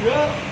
diyor.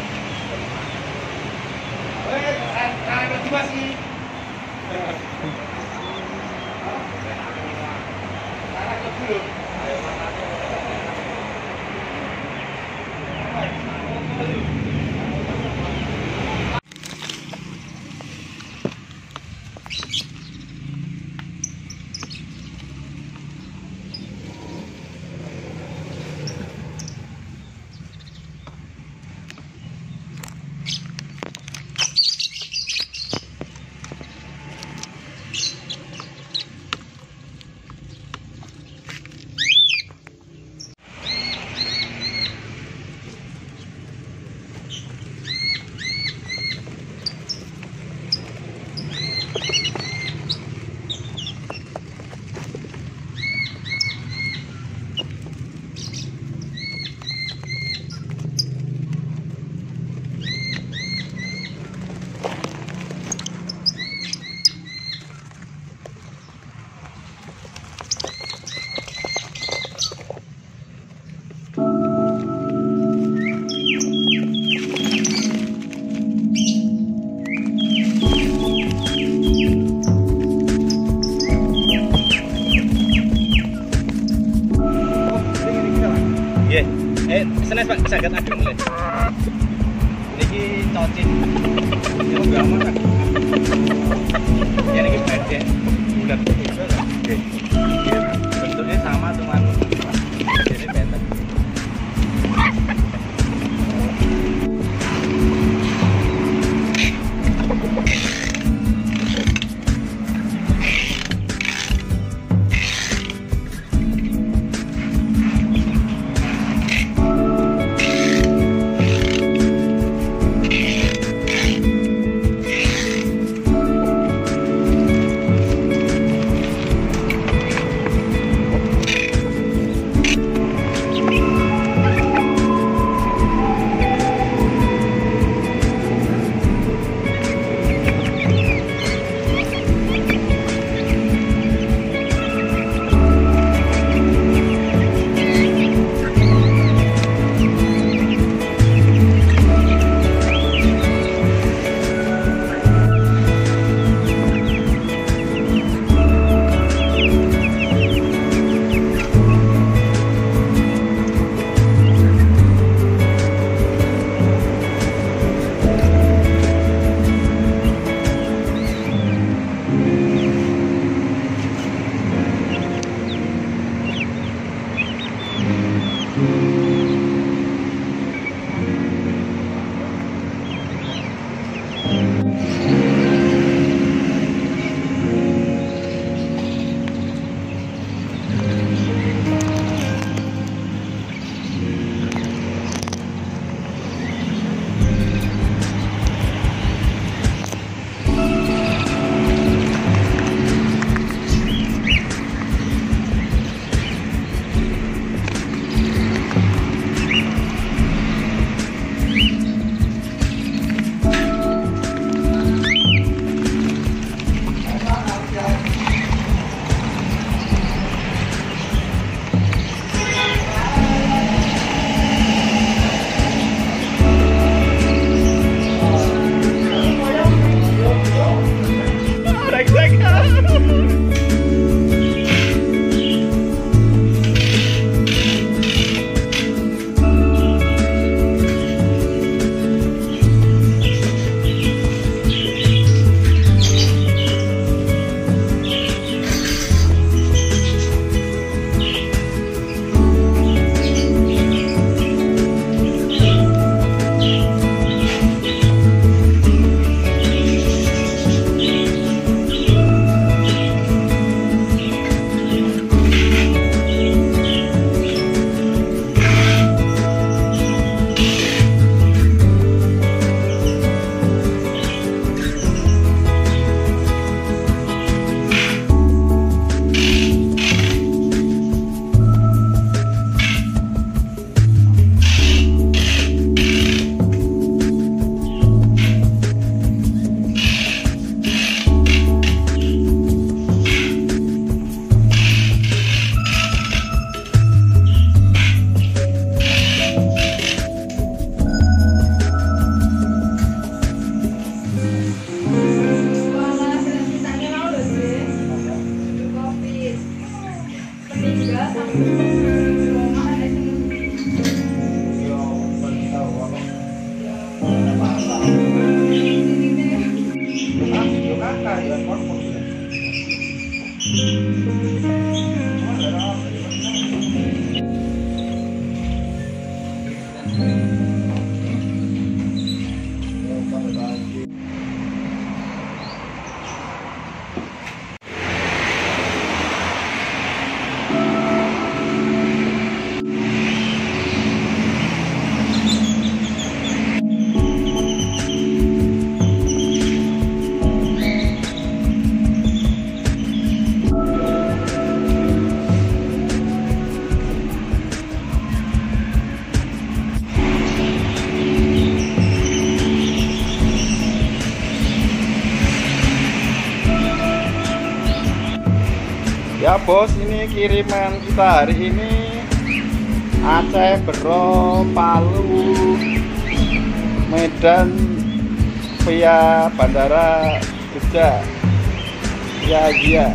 Eh, senes Pak, ageng mulai. Niki cocin. Ya enggak aman Ya bos, ini kiriman kita hari ini Aceh, Bero, Palu, Medan via Bandara Jogja. Ya, iya.